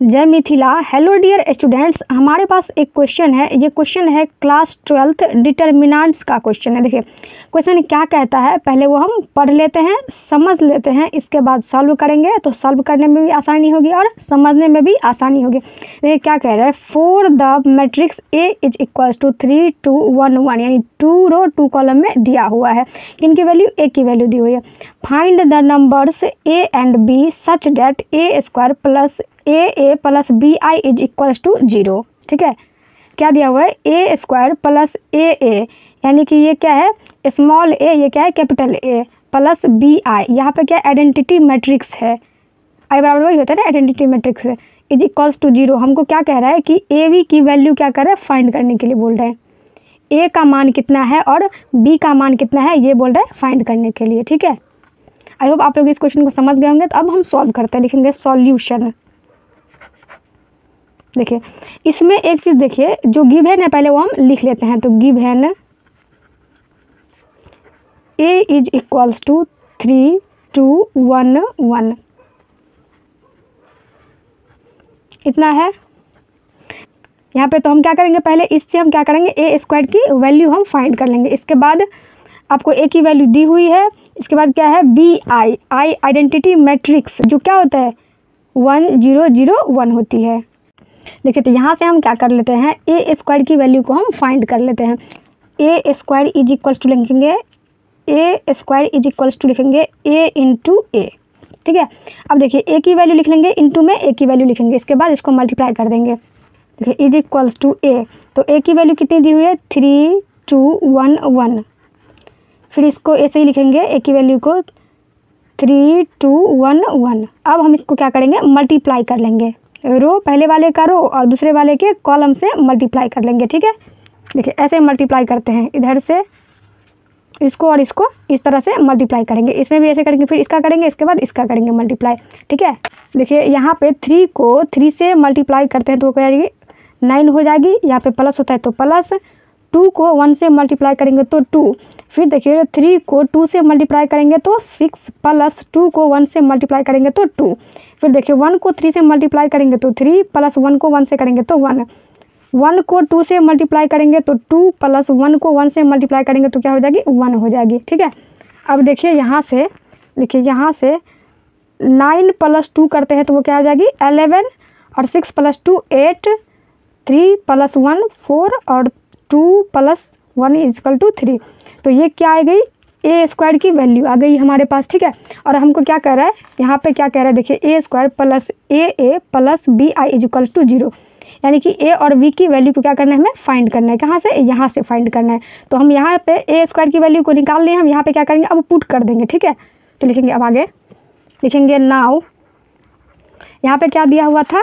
जय Mithila. Hello dear students हमारे पास एक क्वेश्चन है। ये क्वेश्चन है क्लास ट्वेल्थ डिटर्मिनेंट्स का क्वेश्चन है। देखिए क्वेश्चन क्या कहता है? पहले वो हम पढ़ लेते हैं, समझ लेते हैं, इसके बाद सॉल्व करेंगे तो सॉल्व करने में भी आसानी होगी और समझने में भी आसानी होगी। देखिए, क्या कह रहा है? For the matrix A is equal to three two one one यानी टू रो टू कॉलम में दिया हुआ है। इनकी वैल्यू ए की वैल्यू दी हुई है। Find the numbers A and B such that A square plus A A plus B I is equals to zero ठीक है? क्या दिया हुआ है? ए स्क्वायर प्लस ए ए यानी कि ये क्या है? स्मॉल ए ये क्या है? Capital A plus B I यहाँ पर क्या आइडेंटिटी मैट्रिक्स है। आई बराबर वही होता है ना? Identity matrix is equals to zero हमको क्या कह रहा है कि ए वी की वैल्यू क्या कर रहा है? फाइंड करने के लिए बोल रहे हैं। ए का मान कितना है और बी का मान कितना है? ये बोल रहा है फाइंड करने के लिए। ठीक है? आई होप आप लोग इस क्वेश्चन को समझ गए होंगे। तो अब हम सॉल्व करते हैं। लिखेंगे सॉल्यूशन देखिए, इसमें एक चीज़ देखिए, जो गिव है ना, पहले वो हम लिख लेते हैं। तो गिव है न A is equals to three two one one इतना है। यहाँ पे तो हम क्या करेंगे, पहले इससे हम क्या करेंगे ए स्क्वायर की वैल्यू हम फाइंड कर लेंगे। इसके बाद आपको ए की वैल्यू दी हुई है। इसके बाद क्या है? B I I identity matrix जो क्या होता है? वन ज़ीरो ज़ीरो वन होती है। देखिए तो यहाँ से हम क्या कर लेते हैं? ए स्क्वायर की वैल्यू को हम फाइंड कर लेते हैं। A square is equals to लिखेंगे। A square is equals to लिखेंगे ए इंटू ए ठीक है? अब देखिए ए की वैल्यू लिख लेंगे इंटू में ए की वैल्यू लिखेंगे। इसके बाद इसको मल्टीप्लाई कर देंगे। देखिए इज़ इक्वल्स टू ए तो ए की वैल्यू कितनी दी हुई है? थ्री टू वन वन फिर इसको ऐसे ही लिखेंगे। ए की वैल्यू को थ्री टू वन वन अब हम इसको क्या करेंगे? मल्टीप्लाई कर लेंगे। रो, पहले वाले का रो और दूसरे वाले के कॉलम से मल्टीप्लाई कर लेंगे, ठीक है? देखिए, ऐसे मल्टीप्लाई करते हैं, इधर से इसको और इसको इस तरह से मल्टीप्लाई करेंगे। इसमें भी ऐसे करेंगे, फिर इसका करेंगे, इसके बाद इसका करेंगे मल्टीप्लाई, ठीक है? देखिए, यहाँ पे थ्री को थ्री से मल्टीप्लाई करते हैं तो क्या जाएगी नाइन हो जाएगी, यहाँ पे प्लस होता है तो प्लस टू को वन से मल्टीप्लाई करेंगे तो टू फिर देखिए थ्री को टू से मल्टीप्लाई करेंगे तो सिक्स प्लस टू को वन से मल्टीप्लाई करेंगे तो टू फिर देखिए वन को थ्री से मल्टीप्लाई करेंगे तो थ्री प्लस वन को वन से करेंगे तो वन वन को टू से मल्टीप्लाई करेंगे तो टू प्लस वन को वन से मल्टीप्लाई करेंगे तो क्या हो जाएगी? वन हो जाएगी, ठीक है? अब देखिए यहाँ से, देखिए यहाँ से नाइन प्लस टू करते हैं तो वो क्या हो जाएगी? एलेवन और six plus two eight three plus one four और two plus one is equal two three तो ये क्या आ गई ए स्क्वायर की वैल्यू आ गई हमारे पास, ठीक है? और हमको क्या कह रहा है? यहाँ पे क्या कह रहा है? देखिए, A square plus A A plus B I is equal to zero. यानी कि ए और बी की वैल्यू को क्या करना है? हमें फाइंड करना है। कहाँ से? यहाँ से फाइंड करना है। तो हम यहाँ पे ए स्क्वायर की वैल्यू को निकाल लें, हम यहाँ पे क्या करेंगे? अब पुट कर देंगे, ठीक है? तो लिखेंगे अब आगे। लिखेंगे नाउ। यहाँ पे क्या दिया हुआ था?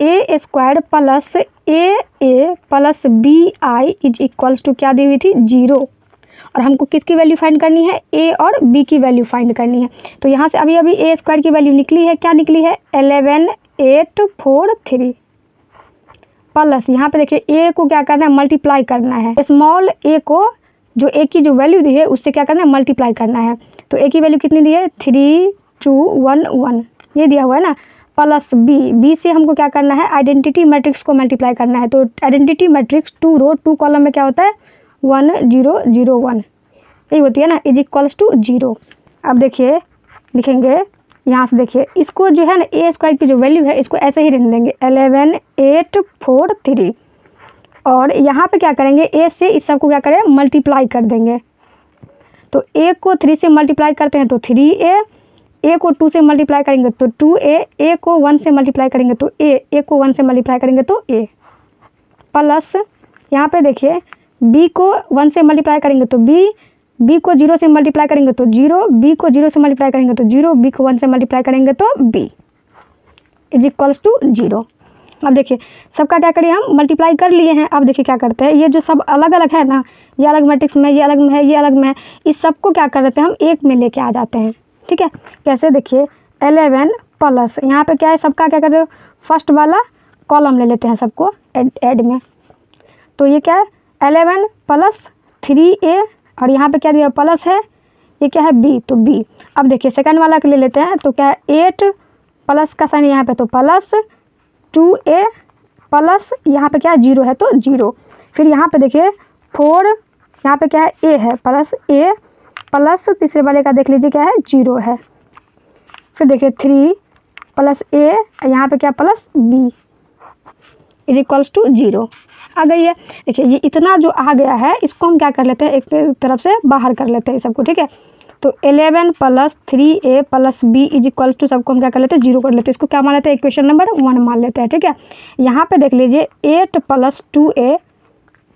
A square plus A A plus B I is equals to क्या दी हुई थी? ज़ीरो। और हमको किसकी वैल्यू फाइंड करनी है? ए और बी की वैल्यू फाइंड करनी है। तो यहाँ से अभी अभी ए स्क्वायर की वैल्यू निकली है। क्या निकली है? Eleven eight four three plus यहाँ पे देखिए ए को क्या करना है? मल्टीप्लाई करना है। स्मॉल ए को जो ए की जो वैल्यू दी है, उससे क्या करना है? मल्टीप्लाई करना है। तो ए की वैल्यू कितनी दी है? थ्री टू वन वन ये दिया हुआ है ना? प्लस बी बी से हमको क्या करना है? आइडेंटिटी मैट्रिक्स को मल्टीप्लाई करना है। तो identity matrix two row two column में क्या होता है? वन ज़ीरो ज़ीरो वन यही होती है ना इज़ इक्वल्स टू ज़ीरो अब देखिए, लिखेंगे, यहाँ से देखिए, इसको जो है ना ए स्क्वायर की जो वैल्यू है, इसको ऐसे ही रहने देंगे एलेवन एट फोर थ्री और यहाँ पे क्या करेंगे ए से इस सबको क्या करें मल्टीप्लाई कर देंगे। तो ए को थ्री से मल्टीप्लाई करते हैं तो थ्री ए ए को टू से मल्टीप्लाई करेंगे तो टू ए ए को वन से मल्टीप्लाई करेंगे तो ए ए को वन से मल्टीप्लाई करेंगे तो ए प्लस यहाँ पे देखिए बी को वन से मल्टीप्लाई करेंगे तो बी बी को ज़ीरो से मल्टीप्लाई करेंगे तो ज़ीरो बी को ज़ीरो से मल्टीप्लाई करेंगे तो ज़ीरो बी को वन से मल्टीप्लाई करेंगे तो B is equals to zero अब देखिए सबका क्या करिए हम मल्टीप्लाई कर लिए हैं। अब देखिए क्या करते हैं। ये जो सब अलग अलग है ना, ये अलग मैट्रिक्स में, ये अलग में है, ये अलग में है, इस सबको क्या कर देते हैं हम एक में लेके आ जाते हैं। ठीक है? कैसे देखिए एलेवन प्लस यहाँ पे क्या है, सबका क्या कर रहे हो? फ़र्स्ट वाला कॉलम ले लेते हैं सबको एड एड में। तो ये क्या है? एलेवन प्लस थ्री ए, और यहाँ पे क्या दिया, प्लस है, ये क्या है, बी तो बी। अब देखिए सेकंड वाला के ले लेते हैं तो क्या है, एट प्लस का साइन यहाँ पे तो प्लस टू ए प्लस यहाँ पे क्या है, ज़ीरो है तो ज़ीरो। फिर यहाँ पे देखिए, फोर, यहाँ पे क्या है, ए है, प्लस ए प्लस तीसरे वाले का देख लीजिए क्या है, ज़ीरो है। फिर देखिए, थ्री प्लस ए, यहाँ पे क्या, plus B is equals to zero. आ गई है। देखिए, ये इतना जो आ गया है, इसको हम क्या कर लेते हैं? एक तरफ़ से बाहर कर लेते हैं सबको, ठीक है? तो eleven plus three A plus B is equal to सबको हम क्या कर लेते हैं? ज़ीरो कर लेते हैं। इसको क्या मान लेते हैं? इक्वेशन नंबर वन मान लेते हैं, ठीक है? यहाँ पे देख लीजिए एट प्लस टू ए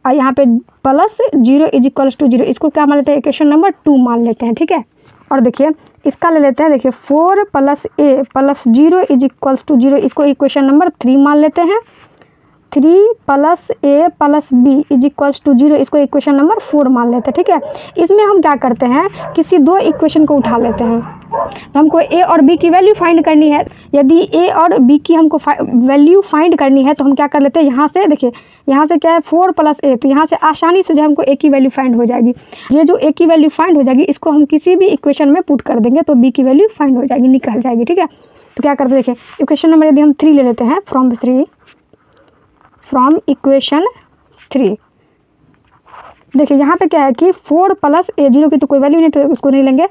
और यहाँ पे plus zero is equals to zero इसको क्या मान लेते हैं? इक्वेशन नंबर टू मान लेते हैं, ठीक है? और देखिए, इसका ले लेते हैं, देखिए four plus A plus zero is equals to zero इसको इक्वेशन नंबर थ्री मान लेते हैं। Three plus A plus B is equals to zero इसको इक्वेशन नंबर फोर मान लेते हैं, ठीक है? इसमें हम क्या करते हैं, किसी दो इक्वेशन को उठा लेते हैं। तो हमको ए और बी की वैल्यू फाइंड करनी है। यदि ए और बी की हमको वैल्यू फाइंड करनी है तो हम क्या कर लेते हैं, यहाँ से देखिए, यहाँ से क्या है फोर प्लस ए तो यहाँ से आसानी से जो हमको ए की वैल्यू फाइंड हो जाएगी। ये जो ए की वैल्यू फाइंड हो जाएगी, इसको हम किसी भी इक्वेशन में पुट कर देंगे तो बी की वैल्यू फाइंड हो जाएगी, निकल जाएगी, ठीक है? तो क्या करते देखिए इक्वेशन नंबर यदि हम थ्री ले लेते हैं from three from equation three देखिए, यहाँ पे क्या है कि फोर प्लस ए ज़ीरो की तो कोई वैल्यू नहीं तो उसको नहीं लेंगे,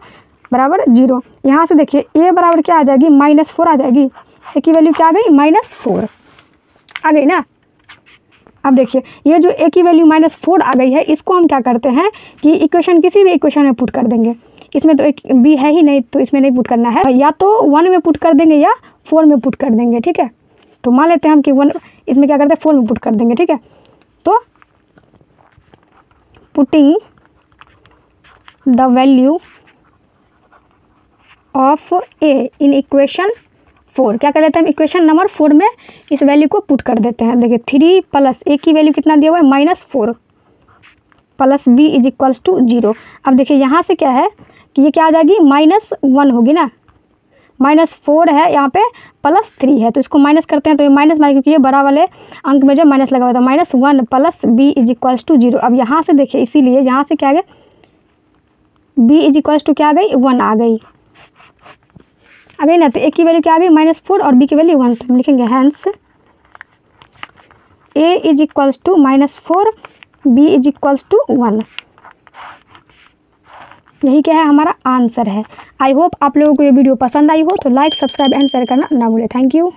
बराबर ज़ीरो यहाँ से देखिए ए बराबर क्या आ जाएगी? माइनस फोर आ जाएगी. ए की वैल्यू क्या आ गई? माइनस फोर आ गई ना? अब देखिए, ये जो ए की वैल्यू माइनस फोर आ गई है, इसको हम क्या करते हैं कि इक्वेशन किसी भी इक्वेशन में पुट कर देंगे. इसमें तो एक बी है ही नहीं तो इसमें नहीं पुट करना है. या तो वन में पुट कर देंगे या फोर में पुट कर देंगे, ठीक है? तो मान लेते हैं हम कि वन, इसमें क्या करते हैं फोर में पुट कर देंगे, ठीक है? तो putting the value of A in equation four क्या कर लेते हैं हम? इक्वेशन नंबर फोर में इस वैल्यू को पुट कर देते हैं। देखिए थ्री प्लस ए की वैल्यू कितना दिया हुआ है? Minus four plus B is equals to zero अब देखिए, यहाँ से क्या है कि ये क्या आ जाएगी? माइनस वन होगी ना? माइनस फोर है, यहाँ पे प्लस थ्री है। तो इसको माइनस करते हैं तो ये माइनस माइनस, क्योंकि ये बड़ा वाले अंक में जो माइनस लगा हुआ था, minus one plus B is equals to zero. अब यहाँ से देखिए, इसीलिए यहाँ से क्या आ गया? बी इज़ इक्वल्स टू क्या आ गई? वन आ गई। आ गई ना तो ए की वैल्यू क्या आ गई? माइनस फोर, और बी की वैल्यू वन। तो हम लिखेंगे hence. A is equals to minus four, B is equals to one. यही क्या है, हमारा आंसर है। आई होप आप लोगों को ये वीडियो पसंद आई हो तो लाइक सब्सक्राइब एंड शेयर करना ना भूलें। Thank you